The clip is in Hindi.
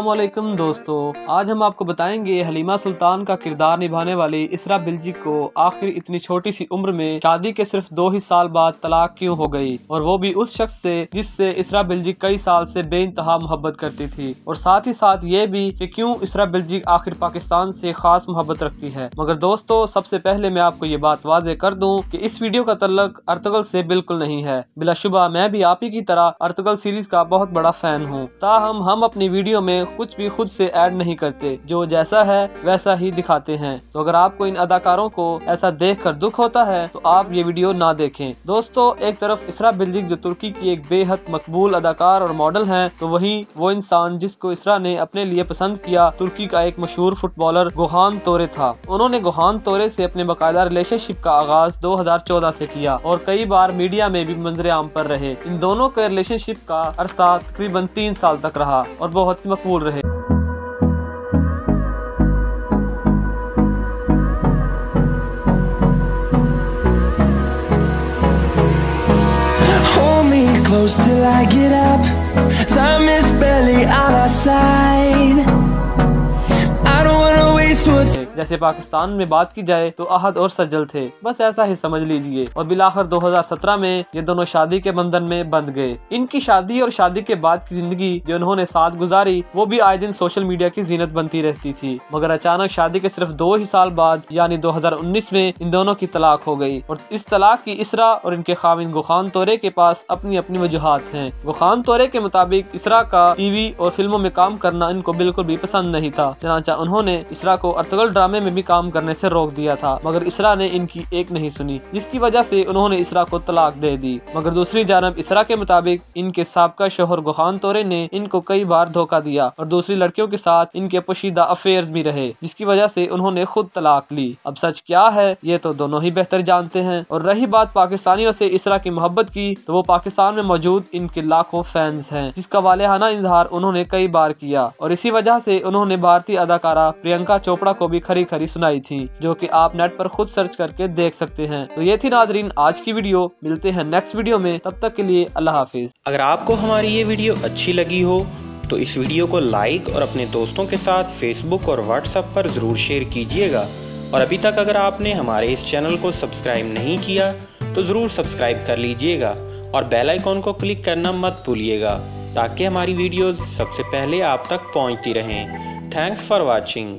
वालेकुम दोस्तों। आज हम आपको बताएँगे हलीमा सुल्तान का किरदार निभाने वाली इसरा बिल्जी को आखिर इतनी छोटी सी उम्र में शादी के सिर्फ़ दो ही साल बाद तलाक क्यों हो गई? और वो भी उस शख्स से जिससे इसरा बिल्जी कई साल से बे बेइंतहा मोहब्बत करती थी। और साथ ही साथ ये भी कि क्यों इसरा बिल्जी आखिर पाकिस्तान से खास मोहब्बत रखती है। मगर दोस्तों, सबसे पहले मैं आपको ये बात वाजे कर दूँ की इस वीडियो का तल्लक अर्तगल से बिल्कुल नहीं है। बिलाशुबा, मैं भी आप ही की तरह अर्तगल सीरीज़ का बहुत बड़ा फ़ैन हूँ। ताहम हम अपनी वीडियो वीडियो में कुछ भी खुद से ऐड नहीं करते, जो जैसा है वैसा ही दिखाते हैं। तो अगर आपको इन अदाकारों को ऐसा देख कर दुख होता है तो आप ये वीडियो ना देखें। दोस्तों, एक तरफ़ इसरा बिल्डिंग जो तुर्की की एक बेहद मकबूल अदाकार और मॉडल है तो वही वो इंसान जिसको इसरा ने अपने लिए पसंद किया, तुर्की का एक मशहूर फुटबॉलर गुहान तोरे था। उन्होंने गुहान तोरे से अपने बाकायदा रिलेशनशिप का आगाज़ 2014 से किया और कई बार मीडिया में भी मंजरे आम पर रहे। इन दोनों के रिलेशनशिप का अरसा तकरीबन तीन साल तक रहा और बहुत मकबूल रहे till I get up Time is barely on our side जैसे पाकिस्तान में बात की जाए तो अहद और सज्जल थे। बस ऐसा ही समझ लीजिए। और बिलाखर 2017 में ये दोनों शादी के बंधन में बंध गए। इनकी शादी और शादी के बाद की ज़िंदगी जो उन्होंने साथ गुजारी, वो भी आए दिन सोशल मीडिया की जीनत बनती रहती थी। मगर अचानक शादी के सिर्फ़ दो ही साल बाद, यानी 2019 में, इन दोनों की तलाक हो गई। और इस तलाक की इसरा और इनके खामिन गुखान तोरे के पास अपनी अपनी वजूहत हैं। गुखान तोरे के मुताबिक इसरा का टीवी और फ़िल्मों में काम करना इनको बिल्कुल भी पसंद नहीं था। चनाचा उन्होंने इसरा को अर्तगल में भी काम करने से रोक दिया था, मगर इसरा ने इनकी एक नहीं सुनी, जिसकी वजह से उन्होंने इसरा को तलाक दे दी। मगर दूसरी जानब इसरा के मुताबिक इनके सबका शोहर गुहान तोरे ने इनको कई बार धोखा दिया, और दूसरी लड़कियों के साथ इनके पोशीदा अफेयर भी रहे, जिसकी वजह से उन्होंने खुद तलाक ली। अब सच क्या है, ये तो दोनों ही बेहतर जानते हैं, और रही बात पाकिस्तानियों से इसरा की मोहब्बत की तो वो पाकिस्तान में मौजूद इनके लाखों फैंस हैं, जिसका वालेहाना इजहार उन्होंने कई बार किया, और इसी वजह से उन्होंने भारतीय अदाकारा प्रियंका चोपड़ा को भी खरी खरी सुनाई थी, जो कि आप नेट पर खुद सर्च करके देख सकते हैं। तो ये थी नाजरीन आज की वीडियो मिलते हैं नेक्स्ट वीडियो में। तब तक के लिए अल्लाह हाफिज। अगर आपको हमारी ये वीडियो अच्छी लगी हो तो इस वीडियो को लाइक और अपने दोस्तों के साथ फेसबुक और व्हाट्सएप पर ज़रूर शेयर कीजिएगा। और अभी तक अगर आपने हमारे इस चैनल को सब्सक्राइब नहीं किया तो ज़रूर सब्सक्राइब कर लीजिएगा और बेल आइकॉन को क्लिक करना मत भूलिएगा, ताकि हमारी वीडियोस सबसे पहले आप तक पहुँचती रहें। Thanks for watching